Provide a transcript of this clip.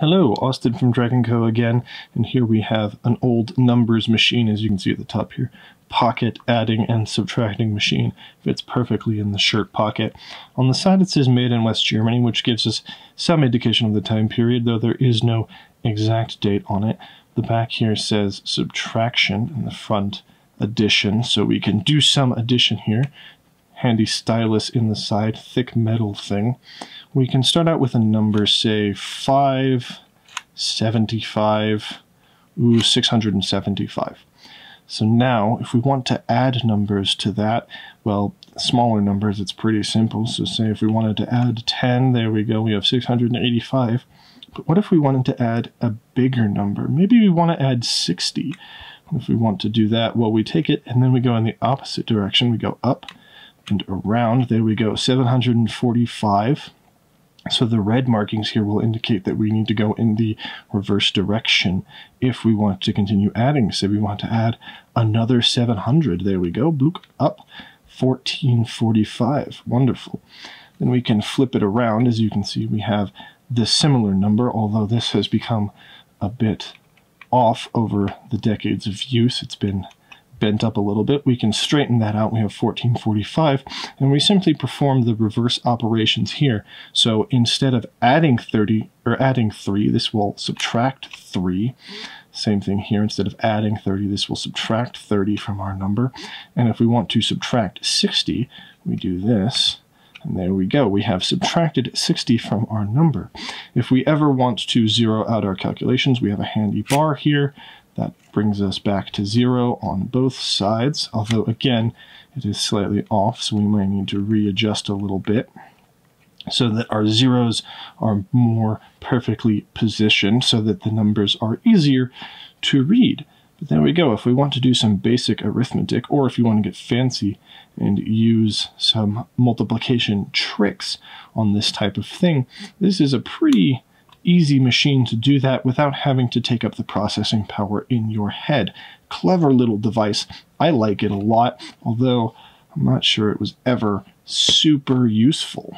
Hello, Austin from Dragon Co again, and here we have an old numbers machine, as you can see at the top here. Pocket adding and subtracting machine fits perfectly in the shirt pocket. On the side it says made in West Germany, which gives us some indication of the time period, though there is no exact date on it. The back here says subtraction, and the front addition, so we can do some addition here handy stylus in the side, thick metal thing. We can start out with a number, say 575, ooh, 675. So now, if we want to add numbers to that, well, smaller numbers, it's pretty simple. So say if we wanted to add 10, there we go, we have 685. But what if we wanted to add a bigger number? Maybe we want to add 60. If we want to do that, well, we take it and then we go in the opposite direction. We go up and around. There we go, 745. So the red markings here will indicate that we need to go in the reverse direction if we want to continue adding. Say we want to add another 700. There we go, bloop, up, 1445. Wonderful. Then we can flip it around. As you can see, we have the similar number, although this has become a bit off over the decades of use. It's been bent up a little bit, we can straighten that out. We have 1445, and we simply perform the reverse operations here. So instead of adding 30, or adding 3, this will subtract 3. Same thing here, instead of adding 30, this will subtract 30 from our number. And if we want to subtract 60, we do this, and there we go. We have subtracted 60 from our number. If we ever want to zero out our calculations, we have a handy bar here that brings us back to zero on both sides, although again, it is slightly off, so we might need to readjust a little bit so that our zeros are more perfectly positioned so that the numbers are easier to read. But there we go. If we want to do some basic arithmetic, or if you want to get fancy and use some multiplication tricks on this type of thing, this is a pretty easy machine to do that without having to take up the processing power in your head. Clever little device. I like it a lot, although I'm not sure it was ever super useful.